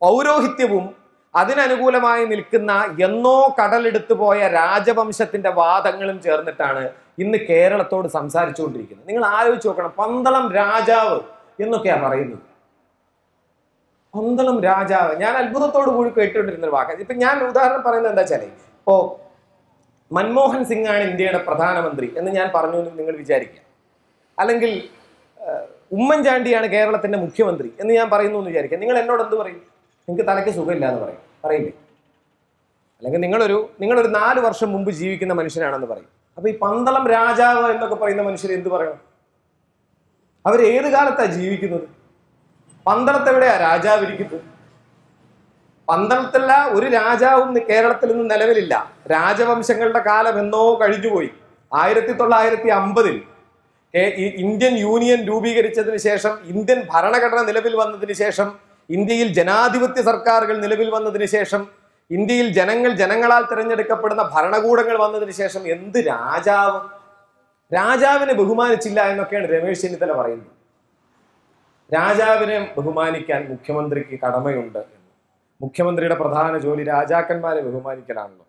പൗരോഹിത്യവും അതിനനുകൂലമായി നിൽക്കുന്ന എന്നോ കടലെടുത്തു പോയ രാജവംശത്തിന്റെ വാദങ്ങളും ചേർന്നിട്ടാണ് ഇന്ന് കേരളത്തോട് സംസാരിച്ചുകൊണ്ടിരിക്കുന്നത്. നിങ്ങൾ ആലോചിച്ച് നോക്കണം. പന്തളം രാജാവ് എന്നൊക്കെയാ പറയുന്നത്. പന്തളം രാജാവ്. ഞാൻ അത്ഭുതത്തോടു കൂടി കേട്ടുകൊണ്ടിരുന്ന ഒരു വാക്ക്. ഇപ്പൊ ഞാൻ ഉദാഹരണം പറയുന്നത് എന്താ വെച്ചാലേ ഇപ്പോ മൻമോഹൻ സിംഗ് ആണ് ഇന്ത്യയുടെ പ്രധാനമന്ത്രി എന്ന് ഞാൻ പറഞ്ഞു എന്ന് നിങ്ങൾ വിചാരിക്കുക. അല്ലെങ്കിൽ ഉമ്മൻചാണ്ടിയാണ് കേരളത്തിന്റെ മുഖ്യമന്ത്രി എന്ന് ഞാൻ പറയുന്നു എന്ന് വിചാരിക്കുക. നിങ്ങൾ എന്നോട് എന്ത് പറയും? നിങ്ങൾക്ക് തലയ്ക്ക് സുഖമില്ല എന്ന് പറയും. പറയില്ലേ? അല്ലെങ്കിൽ നിങ്ങളൊരു നിങ്ങളൊരു നാല് വർഷം മുമ്പ് ജീവിക്കുന്ന മനുഷ്യനാണെന്ന് പറയും. അപ്പൊ ഈ പന്തളം രാജാവ് എന്നൊക്കെ പറയുന്ന മനുഷ്യർ എന്ത് പറയണം അവർ ഏത് കാലത്താണ് ജീവിക്കുന്നത്? പന്തളത്തെവിടെയാ രാജാവ് ഇരിക്കുന്നത്? പന്തളത്തല്ല ഒരു രാജാവും കേരളത്തിൽ നിന്ന് നിലവിലില്ല. രാജവംശങ്ങളുടെ കാലം എന്നോ കഴിഞ്ഞുപോയി. ആയിരത്തി തൊള്ളായിരത്തി അമ്പതിൽ ഇന്ത്യൻ യൂണിയൻ രൂപീകരിച്ചതിന് ശേഷം ഇന്ത്യൻ ഭരണഘടന നിലവിൽ വന്നതിന് ശേഷം ഇന്ത്യയിൽ ജനാധിപത്യ സർക്കാരുകൾ നിലവിൽ വന്നതിന് ശേഷം ഇന്ത്യയിൽ ജനങ്ങൾ ജനങ്ങളാൽ തിരഞ്ഞെടുക്കപ്പെടുന്ന ഭരണകൂടങ്ങൾ വന്നതിന് ശേഷം എന്ത് രാജാവ്? രാജാവിനെ ബഹുമാനിച്ചില്ല എന്നൊക്കെയാണ് രമേശ് ചെന്നിത്തല പറയുന്നത്. രാജാവിനെ ബഹുമാനിക്കാൻ മുഖ്യമന്ത്രിക്ക് കടമയുണ്ട് മുഖ്യമന്ത്രിയുടെ പ്രധാന ജോലി രാജാക്കന്മാരെ ബഹുമാനിക്കലാണല്ലോ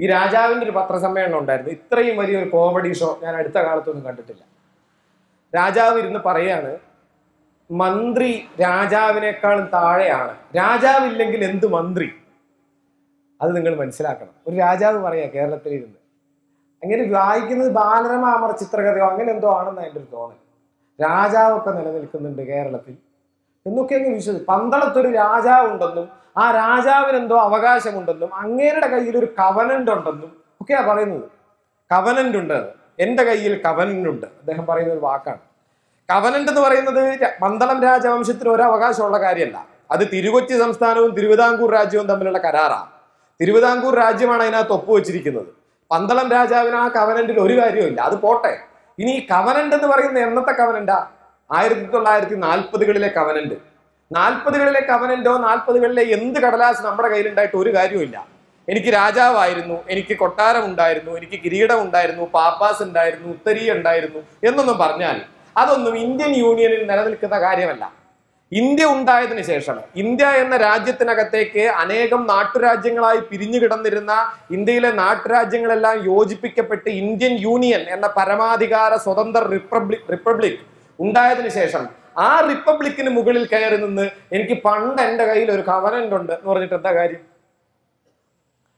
ഈ രാജാവിന്റെ ഒരു പത്രസമ്മേളനം ഉണ്ടായിരുന്നു. ഇത്രയും വലിയൊരു കോമഡി ഷോ ഞാൻ അടുത്ത കാലത്തൊന്നും കണ്ടിട്ടില്ല. രാജാവ് ഇരുന്ന് പറയാണ് മന്ത്രി രാജാവിനേക്കാളും താഴെയാണ്. രാജാവില്ലെങ്കിൽ എന്ത് മന്ത്രി? അത് നിങ്ങൾ മനസ്സിലാക്കണം. ഒരു രാജാവ് പറയാ കേരളത്തിലിരുന്ന്. അങ്ങനെ വായിക്കുന്നത് ബാലരമ അമർ ചിത്രകഥയോ അങ്ങനെ എന്തോ ആണെന്ന് എന്റെ ഒരു തോന്നൽ. രാജാവൊക്കെ നിലനിൽക്കുന്നുണ്ട് കേരളത്തിൽ. എന്നൊക്കെ അങ്ങ് വിശ്വസിച്ചു പന്തളത്തൊരു രാജാവുണ്ടെന്നും ആ രാജാവിനെന്തോ അവകാശമുണ്ടെന്നും അങ്ങേരുടെ കയ്യിൽ ഒരു കവനന്റ് ഉണ്ടെന്നും ഒക്കെയാ പറയുന്നത്. കവനന്റ് ഉണ്ട് എന്റെ കയ്യിൽ കവനന്റ് ഉണ്ട് അദ്ദേഹം പറയുന്ന ഒരു വാക്കാണ്. കവനന്റ് എന്ന് പറയുന്നത് പന്തളം രാജവംശത്തിന് ഒരു അവകാശമുള്ള കാര്യമല്ല. അത് തിരുകൊച്ചി സംസ്ഥാനവും തിരുവിതാംകൂർ രാജ്യവും തമ്മിലുള്ള കരാറാണ്. തിരുവിതാംകൂർ രാജ്യമാണ് അതിനകത്ത് ഒപ്പുവെച്ചിരിക്കുന്നത് പന്തളം രാജാവിന് ആ കവനന്റിൽ ഒരു കാര്യവുമില്ല അത് പോട്ടെ. ഇനി ഈ കവനന്റ് എന്ന് പറയുന്ന എന്നത്തെ കവനന്റാ? ആയിരത്തി തൊള്ളായിരത്തി നാൽപ്പതുകളിലെ കവനന്റ്. നാൽപ്പതുകളിലെ കവനന്റോ നാൽപ്പതുകളിലെ എന്ത് കടലാസ് നമ്മുടെ കയ്യിലുണ്ടായിട്ട് ഒരു കാര്യവുമില്ല എനിക്ക് രാജാവായിരുന്നു എനിക്ക് കൊട്ടാരം ഉണ്ടായിരുന്നു എനിക്ക് കിരീടം ഉണ്ടായിരുന്നു പാപ്പാസ് ഉണ്ടായിരുന്നു ഉത്തരീയ ഉണ്ടായിരുന്നു എന്നൊന്നും പറഞ്ഞാൽ അതൊന്നും ഇന്ത്യൻ യൂണിയനിൽ നിലനിൽക്കുന്ന കാര്യമല്ല. ഇന്ത്യ ഉണ്ടായതിനു ശേഷം ഇന്ത്യ എന്ന രാജ്യത്തിനകത്തേക്ക് അനേകം നാട്ടുരാജ്യങ്ങളായി പിരിഞ്ഞു കിടന്നിരുന്ന ഇന്ത്യയിലെ നാട്ടുരാജ്യങ്ങളെല്ലാം യോജിപ്പിക്കപ്പെട്ട് ഇന്ത്യൻ യൂണിയൻ എന്ന പരമാധികാര സ്വതന്ത്ര റിപ്പബ്ലിക് റിപ്പബ്ലിക് ഉണ്ടായതിനു ശേഷം ആ റിപ്പബ്ലിക്കിന് മുകളിൽ കയറി നിന്ന് എനിക്ക് പണ്ട് എന്റെ കയ്യിൽ ഒരു കവനന്റ് ഉണ്ട് എന്ന് പറഞ്ഞിട്ട് എന്താ കാര്യം?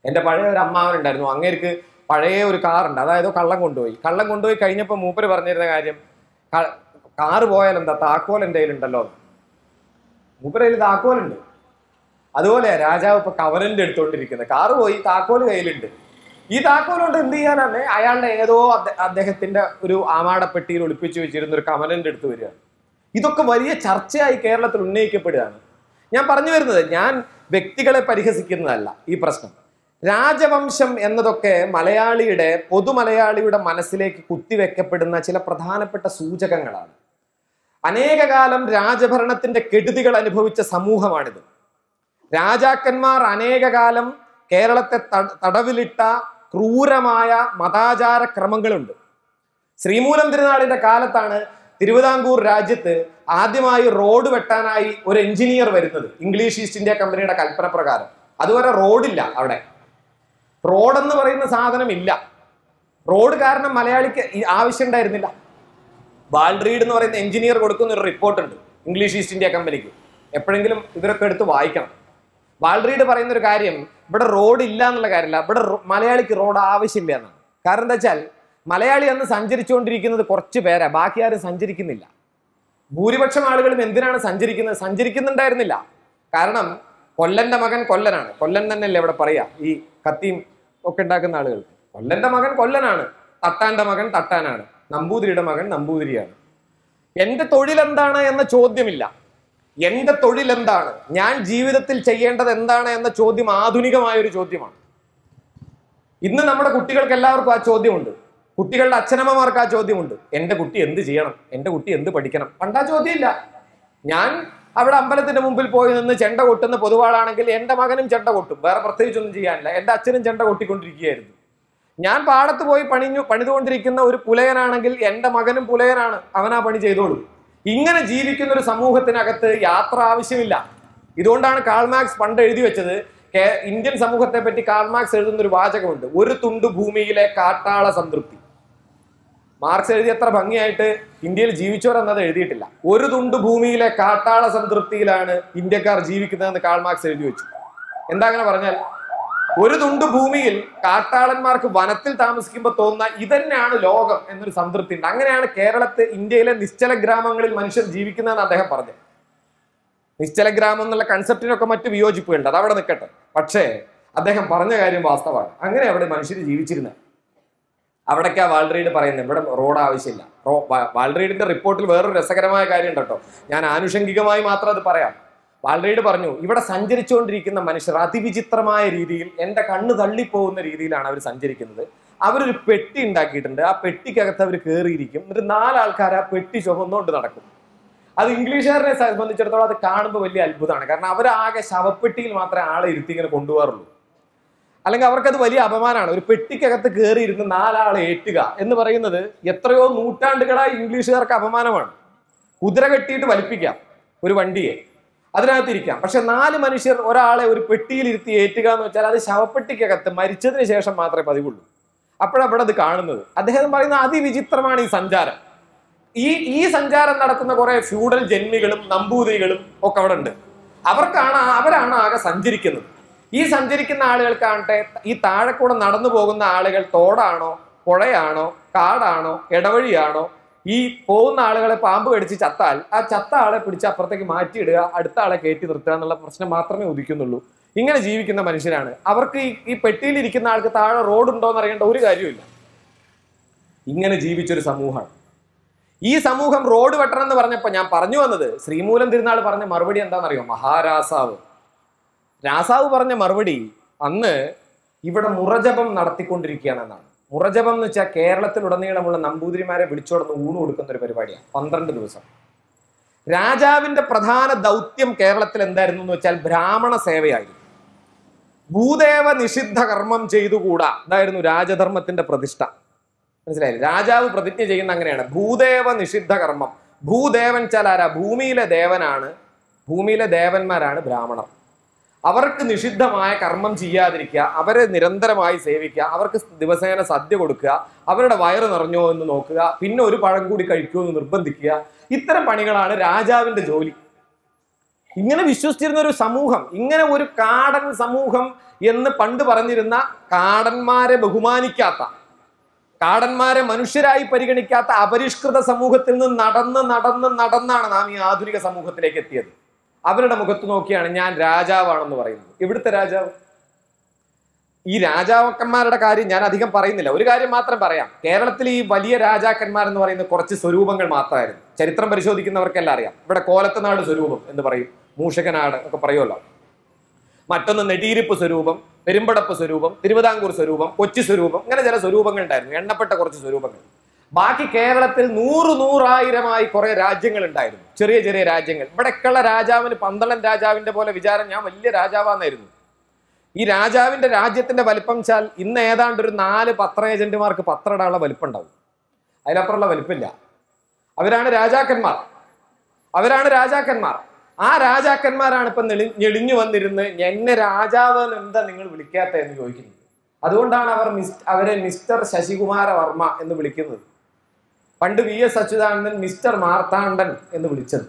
എന്റെ പഴയ ഒരു അമ്മാവനുണ്ടായിരുന്നു. അങ്ങേർക്ക് പഴയ ഒരു കാറുണ്ട്. അതായത് കള്ളം കൊണ്ടുപോയി. കള്ളം കൊണ്ടുപോയി കഴിഞ്ഞപ്പോൾ മൂപ്പര് പറഞ്ഞിരുന്ന കാര്യം കാറ് പോയാൽ എന്താ താക്കോൽ എന്റെ കയ്യിലുണ്ടല്ലോ? മൂപ്പരയിൽ താക്കോലുണ്ട്. അതുപോലെ രാജാവ് ഇപ്പൊ കവനന്റ് എടുത്തുകൊണ്ടിരിക്കുന്നത് കാറ് പോയി താക്കോൽ കയ്യിലുണ്ട്. ഈ താക്കോൽ കൊണ്ട് എന്ത് ചെയ്യാനാണ്? അയാളുടെ ഏതോ അദ്ദേ- അദ്ദേഹത്തിന്റെ ഒരു ആമാടപ്പെട്ടിയിൽ ഒളിപ്പിച്ചു വെച്ചിരുന്ന ഒരു കവനന്റ് എടുത്തു വരികയാണ് ഇതൊക്കെ വലിയ ചർച്ചയായി കേരളത്തിൽ ഉന്നയിക്കപ്പെടുകയാണ്. ഞാൻ പറഞ്ഞു വരുന്നത് ഞാൻ വ്യക്തികളെ പരിഹസിക്കുന്നതല്ല ഈ പ്രശ്നം. രാജവംശം എന്നതൊക്കെ മലയാളിയുടെ പൊതുമലയാളിയുടെ മനസ്സിലേക്ക് കുത്തിവെക്കപ്പെടുന്ന ചില പ്രധാനപ്പെട്ട സൂചകങ്ങളാണ്. അനേകകാലം രാജഭരണത്തിന്റെ കെടുതികൾ അനുഭവിച്ച സമൂഹമാണിത്. രാജാക്കന്മാർ അനേകകാലം കേരളത്തെ തടവിലിട്ട ക്രൂരമായ മതാചാര ക്രമങ്ങളുണ്ട്. ശ്രീമൂലം തിരുനാളിന്റെ കാലത്താണ് തിരുവിതാംകൂർ രാജ്യത്ത് ആദ്യമായി റോഡ് വെട്ടാനായി ഒരു എഞ്ചിനീയർ വരുന്നത് ഇംഗ്ലീഷ് ഈസ്റ്റ് ഇന്ത്യ കമ്പനിയുടെ കൽപ്പന പ്രകാരം. അതുവരെ റോഡില്ല അവിടെ. റോഡ് എന്ന് പറയുന്ന സാധനം ഇല്ല. റോഡ് കാരണം മലയാളിക്ക് ആവശ്യം ഉണ്ടായിരുന്നില്ല. ബാൽഡ്രീഡ് എന്ന് പറയുന്ന എഞ്ചിനീയർ കൊടുക്കുന്ന ഒരു റിപ്പോർട്ടുണ്ട് ഇംഗ്ലീഷ് ഈസ്റ്റ് ഇന്ത്യ കമ്പനിക്ക്. എപ്പോഴെങ്കിലും ഇവരൊക്കെ എടുത്ത് വായിക്കണം. ബാൽഡ്രീഡ് പറയുന്ന ഒരു കാര്യം ഇവിടെ റോഡ് ഇല്ല എന്നുള്ള കാര്യമില്ല ഇവിടെ മലയാളിക്ക് റോഡ് ആവശ്യമില്ല എന്നാണ്. കാരണം എന്താ വെച്ചാൽ മലയാളി അന്ന് സഞ്ചരിച്ചുകൊണ്ടിരിക്കുന്നത് കുറച്ച് പേരാ ബാക്കി ആരും സഞ്ചരിക്കുന്നില്ല. ഭൂരിപക്ഷം ആളുകളും എന്തിനാണ് സഞ്ചരിക്കുന്നത്? സഞ്ചരിക്കുന്നുണ്ടായിരുന്നില്ല. കാരണം കൊല്ലന്റെ മകൻ കൊല്ലനാണ്. കൊല്ലൻ തന്നെയല്ലേ ഇവിടെ പറയാ ഈ കത്തിയും ഒക്കെ ഉണ്ടാക്കുന്ന ആളുകൾ. കൊല്ലന്റെ മകൻ കൊല്ലനാണ്. തട്ടാന്റെ മകൻ തട്ടാനാണ്. നമ്പൂതിരിയുടെ മകൻ നമ്പൂതിരിയാണ്. എന്റെ തൊഴിലെന്താണ് എന്ന ചോദ്യമില്ല. എന്റെ തൊഴിലെന്താണ്? ഞാൻ ജീവിതത്തിൽ ചെയ്യേണ്ടത് എന്താണ് എന്ന ചോദ്യം ആധുനികമായ ഒരു ചോദ്യമാണ്. ഇന്ന് നമ്മുടെ കുട്ടികൾക്ക് എല്ലാവർക്കും ആ ചോദ്യമുണ്ട്. കുട്ടികളുടെ അച്ഛനമ്മമാർക്ക് ആ ചോദ്യമുണ്ട്. എന്റെ കുട്ടി എന്ത് ചെയ്യണം? എന്റെ കുട്ടി എന്ത് പഠിക്കണം? പണ്ടാ ചോദ്യമില്ല. ഞാൻ അവിടെ അമ്പലത്തിന്റെ മുമ്പിൽ പോയി നിന്ന് ചെണ്ട കൊട്ടുന്ന പൊതുവാളാണെങ്കിൽ എന്റെ മകനും ചെണ്ട കൊട്ടും. വേറെ പ്രത്യേകിച്ചൊന്നും ചെയ്യാനില്ല. എന്റെ അച്ഛനും ചെണ്ട കൊട്ടിക്കൊണ്ടിരിക്കുകയായിരുന്നു. ഞാൻ പാടത്ത് പോയി പണിഞ്ഞു പണിതുകൊണ്ടിരിക്കുന്ന ഒരു പുലയനാണെങ്കിൽ എന്റെ മകനും പുലയനാണ്. അവനാ പണി ചെയ്തോളൂ. ഇങ്ങനെ ജീവിക്കുന്ന ഒരു സമൂഹത്തിനകത്ത് യാത്ര ആവശ്യമില്ല. ഇതുകൊണ്ടാണ് കാൾമാക്സ് പണ്ട് എഴുതി വെച്ചത് ഇന്ത്യൻ സമൂഹത്തെ പറ്റി കാൾമാക്സ് എഴുതുന്ന ഒരു വാചകമുണ്ട് ഒരു തുണ്ട് ഭൂമിയിലെ കാട്ടാള സംതൃപ്തി. മാർക്സ് എഴുതി എത്ര ഭംഗിയായിട്ട് ഇന്ത്യയിൽ ജീവിച്ചവർ എന്നത് എഴുതിയിട്ടില്ല. ഒരു തുണ്ട് ഭൂമിയിലെ കാട്ടാള സംതൃപ്തിയിലാണ് ഇന്ത്യക്കാർ ജീവിക്കുന്നതെന്ന് കാൾ മാർക്സ് എഴുതി വെച്ചു. എന്താ അങ്ങനെ പറഞ്ഞാൽ ഒരു തുണ്ട് ഭൂമിയിൽ കാട്ടാളന്മാർക്ക് വനത്തിൽ താമസിക്കുമ്പോൾ തോന്നുന്ന ഇതന്നെയാണ് ലോകം എന്നൊരു സംതൃപ്തി ഉണ്ട്. അങ്ങനെയാണ് കേരളത്തെ ഇന്ത്യയിലെ നിശ്ചല ഗ്രാമങ്ങളിൽ മനുഷ്യർ ജീവിക്കുന്നതെന്ന് അദ്ദേഹം പറഞ്ഞു. നിശ്ചല ഗ്രാമം എന്നുള്ള കൺസെപ്റ്റിനൊക്കെ മറ്റു അത് അവിടെ നിൽക്കട്ടെ പക്ഷേ അദ്ദേഹം പറഞ്ഞ കാര്യം വാസ്തവമാണ്. അങ്ങനെ അവിടെ മനുഷ്യർ ജീവിച്ചിരുന്നത്. അവിടേക്കാ വാൾറീഡ് പറയുന്നത്. ഇവിടെ റോഡ് ആവശ്യമില്ല. റോ വാൾറീഡിന്റെ റിപ്പോർട്ടിൽ വേറൊരു രസകരമായ കാര്യം കേട്ടോ. ഞാൻ ആനുഷംഗികമായി മാത്രം അത് പറയാം. വാൾറീഡ് പറഞ്ഞു ഇവിടെ സഞ്ചരിച്ചുകൊണ്ടിരിക്കുന്ന മനുഷ്യർ അതിവിചിത്രമായ രീതിയിൽ എന്റെ കണ്ണ് തള്ളിപ്പോകുന്ന രീതിയിലാണ് അവർ സഞ്ചരിക്കുന്നത്. അവരൊരു പെട്ടി ഉണ്ടാക്കിയിട്ടുണ്ട്. ആ പെട്ടിക്കകത്ത് അവർ കയറിയിരിക്കും എന്നിട്ട് നാലാൾക്കാർ ആ പെട്ടി ചുമന്നുകൊണ്ട് നടക്കും. അത് ഇംഗ്ലീഷുകാരനെ സംബന്ധിച്ചിടത്തോളം അത് കാണുമ്പോൾ വലിയ അത്ഭുതമാണ്. കാരണം അവരാകെ ശവപ്പെട്ടിയിൽ മാത്രമേ ആളെ ഇരുത്തി ഇങ്ങനെ കൊണ്ടുപോകാറുള്ളൂ. അല്ലെങ്കിൽ അവർക്കത് വലിയ അപമാനമാണ് ഒരു പെട്ടിക്കകത്ത് കയറിയിരുന്ന് നാലാൾ ഏറ്റുക എന്ന് പറയുന്നത് എത്രയോ നൂറ്റാണ്ടുകളായി ഇംഗ്ലീഷുകാർക്ക് അപമാനമാണ്. കുതിര കെട്ടിയിട്ട് വലിപ്പിക്കാം ഒരു വണ്ടിയെ. അതിനകത്തിരിക്കാം പക്ഷെ നാല് മനുഷ്യർ ഒരാളെ ഒരു പെട്ടിയിൽ ഇരുത്തി ഏറ്റുക എന്ന് വെച്ചാൽ അത് ശവപ്പെട്ടിക്കകത്ത് മരിച്ചതിന് ശേഷം മാത്രമേ പതിവുള്ളൂ. അപ്പോഴവിടെ അത് കാണുന്നത്. അദ്ദേഹം പറയുന്ന അതിവിചിത്രമാണ് ഈ സഞ്ചാരം. ഈ ഈ സഞ്ചാരം നടത്തുന്ന കുറെ ഫ്യൂഡൽ ജന്മികളും നമ്പൂതിരികളും ഒക്കെ അവിടെ ഉണ്ട്. അവർക്കാണ് അവരാണ് ആകെ സഞ്ചരിക്കുന്നത്. ഈ സഞ്ചരിക്കുന്ന ആളുകൾക്കാകട്ടെ ഈ താഴെ കൂടെ നടന്നു പോകുന്ന ആളുകൾ തോടാണോ പുഴയാണോ കാടാണോ ഇടവഴിയാണോ? ഈ പോകുന്ന ആളുകളെ പാമ്പ് കടിച്ച് ചത്താൽ ആ ചത്ത ആളെ പിടിച്ച് അപ്പുറത്തേക്ക് മാറ്റിയിടുക അടുത്ത ആളെ കയറ്റി നിർത്തുക എന്നുള്ള പ്രശ്നം മാത്രമേ ഉദിക്കുന്നുള്ളൂ. ഇങ്ങനെ ജീവിക്കുന്ന മനുഷ്യരാണ്. അവർക്ക് ഈ ഈ പെട്ടിയിലിരിക്കുന്ന ആൾക്ക് താഴെ റോഡ് ഉണ്ടോ എന്ന് അറിയേണ്ട ഒരു കാര്യമില്ല ഇങ്ങനെ ജീവിച്ചൊരു സമൂഹമാണ്. ഈ സമൂഹം റോഡ് വെട്ടണം എന്ന് പറഞ്ഞപ്പോൾ ഞാൻ പറഞ്ഞു വന്നത് ശ്രീമൂലം തിരുനാൾ പറഞ്ഞ മറുപടി എന്താണെന്നറിയോ? മഹാരാസാവ്. രാസാവ് പറഞ്ഞ മറുപടി അന്ന് ഇവിടെ മുറജപം നടത്തിക്കൊണ്ടിരിക്കുകയാണെന്നാണ്. മുറജപം എന്ന് വെച്ചാൽ കേരളത്തിലുടനീളമുള്ള നമ്പൂതിരിമാരെ വിളിച്ചോടന്ന് ഊണ് കൊടുക്കുന്ന ഒരു പരിപാടിയാണ് പന്ത്രണ്ട് ദിവസം. രാജാവിന്റെ പ്രധാന ദൗത്യം കേരളത്തിൽ എന്തായിരുന്നു എന്ന് വെച്ചാൽ ബ്രാഹ്മണ സേവയായിരുന്നു. ഭൂദേവ നിഷിദ്ധ കർമ്മം ചെയ്തുകൂടാ. അതായിരുന്നു രാജധർമ്മത്തിന്റെ പ്രതിഷ്ഠ. മനസ്സിലായില്ലേ? രാജാവ് പ്രതിജ്ഞ ചെയ്യുന്ന അങ്ങനെയാണ്. ഭൂദേവ നിഷിദ്ധ കർമ്മം. ഭൂദേവൻ ചലാര ഭൂമിയിലെ ദേവനാണ്. ഭൂമിയിലെ ദേവന്മാരാണ് ബ്രാഹ്മണർ. അവർക്ക് നിഷിദ്ധമായ കർമ്മം ചെയ്യാതിരിക്കുക അവരെ നിരന്തരമായി സേവിക്കുക അവർക്ക് ദിവസേന സദ്യ കൊടുക്കുക അവരുടെ വയറ് നിറഞ്ഞോ എന്ന് നോക്കുക പിന്നെ ഒരു പഴം കൂടി കഴിക്കുമോ എന്ന് നിർബന്ധിക്കുക. ഇത്തരം പണികളാണ് രാജാവിന്റെ ജോലി. ഇങ്ങനെ വിശ്വസിച്ചിരുന്ന ഒരു സമൂഹം ഇങ്ങനെ ഒരു കാടൻ സമൂഹം എന്ന് പണ്ട് പറഞ്ഞിരുന്ന കാടന്മാരെ ബഹുമാനിക്കാത്ത കാടന്മാരെ മനുഷ്യരായി പരിഗണിക്കാത്ത അപരിഷ്കൃത സമൂഹത്തിൽ നിന്ന് നടന്ന് നടന്ന് നടന്നാണ് നാം ഈ ആധുനിക സമൂഹത്തിലേക്ക് എത്തിയത്. അവരുടെ മുഖത്ത് നോക്കിയാണ് ഞാൻ രാജാവാണെന്ന് പറയുന്നത്. ഇവിടുത്തെ രാജാവ്? ഈ രാജാക്കന്മാരുടെ കാര്യം ഞാൻ അധികം പറയുന്നില്ല. ഒരു കാര്യം മാത്രം പറയാം. കേരളത്തിൽ ഈ വലിയ രാജാക്കന്മാർ എന്ന് പറയുന്ന കുറച്ച് സ്വരൂപങ്ങൾ മാത്രമായിരുന്നു. ചരിത്രം പരിശോധിക്കുന്നവർക്കെല്ലാം അറിയാം. ഇവിടെ കോലത്തനാട് സ്വരൂപം എന്ന് പറയും. മൂഷകനാട് ഒക്കെ പറയുമല്ലോ. മറ്റൊന്ന് നെടിയിരിപ്പ് സ്വരൂപം പെരുമ്പടപ്പ് സ്വരൂപം തിരുവിതാംകൂർ സ്വരൂപം കൊച്ചി സ്വരൂപം ഇങ്ങനെ ചില സ്വരൂപങ്ങൾ ഉണ്ടായിരുന്നു എണ്ണപ്പെട്ട കുറച്ച് സ്വരൂപങ്ങൾ. ബാക്കി കേരളത്തിൽ നൂറ് നൂറായിരമായി കുറെ രാജ്യങ്ങൾ ഉണ്ടായിരുന്നു ചെറിയ ചെറിയ രാജ്യങ്ങൾ. ഇവിടെക്കുള്ള രാജാവിന് പന്തളം രാജാവിന്റെ പോലെ വിചാരം ഞാൻ വലിയ രാജാവാന്നായിരുന്നു. ഈ രാജാവിന്റെ രാജ്യത്തിന്റെ വലിപ്പം വെച്ചാൽ ഇന്ന് ഏതാണ്ട് ഒരു നാല് പത്ര ഏജന്റുമാർക്ക് പത്രം ഇടാനുള്ള വലിപ്പം ഉണ്ടാവും അതിലപ്പുറമുള്ള വലിപ്പമില്ല അവരാണ് രാജാക്കന്മാർ. അവരാണ് രാജാക്കന്മാർ. ആ രാജാക്കന്മാരാണ് ഇപ്പൊ നെളി ഞെളിഞ്ഞു വന്നിരുന്ന് എന്നെ രാജാവ് എന്താ നിങ്ങൾ വിളിക്കാത്ത എന്ന് ചോദിക്കുന്നത്. അതുകൊണ്ടാണ് അവർ മിസ് അവരെ മിസ്റ്റർ ശശികുമാര വർമ്മ എന്ന് വിളിക്കുന്നത്. പണ്ട് V S Achuthanandan mister Marthandan എന്ന് വിളിച്ചത്.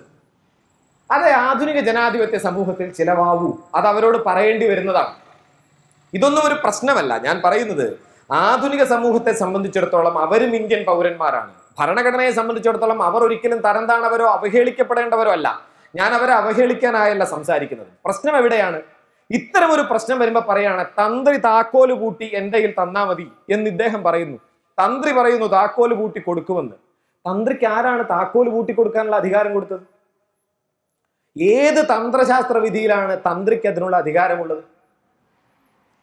അത് ആധുനിക ജനാധിപത്യ സമൂഹത്തിൽ ചിലവാവൂ അത് അവരോട് പറയേണ്ടി വരുന്നതാണ്. ഇതൊന്നും ഒരു പ്രശ്നമല്ല. ഞാൻ പറയുന്നത് ആധുനിക സമൂഹത്തെ സംബന്ധിച്ചിടത്തോളം അവരും ഇന്ത്യൻ പൗരന്മാരാണ്. ഭരണഘടനയെ സംബന്ധിച്ചിടത്തോളം അവർ ഒരിക്കലും തരം താണവരോ അവഹേളിക്കപ്പെടേണ്ടവരോ അല്ല. ഞാൻ അവരെ അവഹേളിക്കാനായല്ല സംസാരിക്കുന്നത്. പ്രശ്നം എവിടെയാണ്? ഇത്തരം ഒരു പ്രശ്നം വരുമ്പോൾ പറയാണ് തന്ത്രി താക്കോൽ പൂട്ടി എന്റെ കയ്യിൽ തന്നാ മതി എന്ന് ഇദ്ദേഹം പറയുന്നു. തന്ത്രി പറയുന്നു താക്കോൽ പൂട്ടി കൊടുക്കുമെന്ന്. തന്ത്രിക്ക് ആരാണ് താക്കോൽ പൂട്ടി കൊടുക്കാനുള്ള അധികാരം കൊടുത്തത്? ഏത് തന്ത്രശാസ്ത്ര വിധിയിലാണ് തന്ത്രിക്ക് അതിനുള്ള അധികാരമുള്ളത്?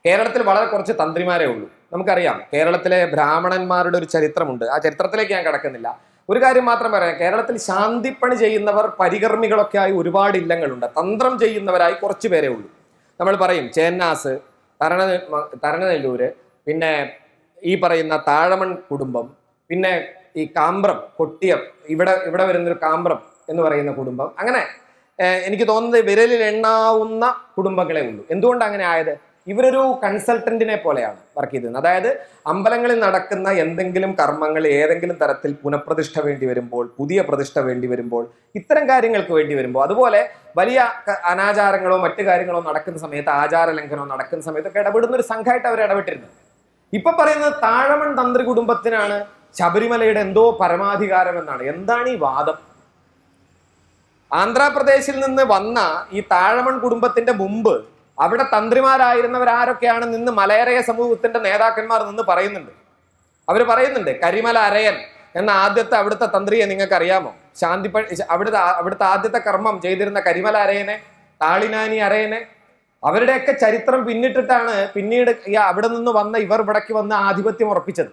കേരളത്തിൽ വളരെ കുറച്ച് തന്ത്രിമാരേ ഉള്ളൂ. നമുക്കറിയാം കേരളത്തിലെ ബ്രാഹ്മണന്മാരുടെ ഒരു ചരിത്രമുണ്ട്. ആ ചരിത്രത്തിലേക്ക് ഞാൻ കടക്കുന്നില്ല. ഒരു കാര്യം മാത്രം പറയാം കേരളത്തിൽ ശാന്തിപ്പണി ചെയ്യുന്നവർ പരികർമ്മികളൊക്കെ ആയി ഒരുപാട് ഇല്ലങ്ങളുണ്ട്. തന്ത്രം ചെയ്യുന്നവരായി കുറച്ച് പേരേ ഉള്ളൂ. നമ്മൾ പറയും ചേന്നാസ് തരണ തരണനെല്ലൂര് പിന്നെ ഈ പറയുന്ന താഴമൺ കുടുംബം പിന്നെ ഈ കാമ്പ്രം കൊട്ടിയം ഇവിടെ ഇവിടെ വരുന്നൊരു കാമ്പ്രം എന്ന് പറയുന്ന കുടുംബം അങ്ങനെ എനിക്ക് തോന്നുന്നത് വിരലിൽ എണ്ണാവുന്ന കുടുംബങ്ങളെ ഉള്ളൂ. എന്തുകൊണ്ട് അങ്ങനെ ആയത്? ഇവരൊരു കൺസൾട്ടന്റിനെ പോലെയാണ് വർക്ക് ചെയ്തിരുന്നത്. അതായത് അമ്പലങ്ങളിൽ നടക്കുന്ന എന്തെങ്കിലും കർമ്മങ്ങൾ ഏതെങ്കിലും തരത്തിൽ പുനഃപ്രതിഷ്ഠ വേണ്ടി വരുമ്പോൾ പുതിയ പ്രതിഷ്ഠ വേണ്ടി വരുമ്പോൾ ഇത്തരം കാര്യങ്ങൾക്ക് വേണ്ടി വരുമ്പോൾ അതുപോലെ വലിയ അനാചാരങ്ങളോ മറ്റു കാര്യങ്ങളോ നടക്കുന്ന സമയത്ത് ആചാര ലംഘനമോ നടക്കുന്ന സമയത്തൊക്കെ ഇടപെടുന്ന ഒരു സംഘമായിട്ട് അവർ ഇടപെട്ടിരുന്നത്. ഇപ്പൊ പറയുന്നത് താഴമൺ തന്ത്രി കുടുംബത്തിനാണ് ശബരിമലയുടെ എന്തോ പരമാധികാരം എന്നാണ്. എന്താണ് ഈ വാദം? ആന്ധ്രാപ്രദേശിൽ നിന്ന് വന്ന ഈ താഴമൺ കുടുംബത്തിന്റെ മുമ്പ് അവിടെ തന്ത്രിമാരായിരുന്നവരാരൊക്കെയാണ് നിന്ന് മലയറയ സമൂഹത്തിന്റെ നേതാക്കന്മാർ നിന്ന് പറയുന്നുണ്ട്. അവർ പറയുന്നുണ്ട് കരിമല അരയൻ എന്ന ആദ്യത്തെ അവിടുത്തെ തന്ത്രിയെ നിങ്ങൾക്ക് അറിയാമോ ശാന്തിപ്പ അവിടുത്തെ അവിടുത്തെ ആദ്യത്തെ കർമ്മം ചെയ്തിരുന്ന കരിമല അരയനെ താളിനാനി അരയനെ അവരുടെയൊക്കെ ചരിത്രം പിന്നിട്ടിട്ടാണ് പിന്നീട് അവിടെ നിന്ന് വന്ന ഇവർ ഇവിടേക്ക് വന്ന് ആധിപത്യം ഉറപ്പിച്ചത്.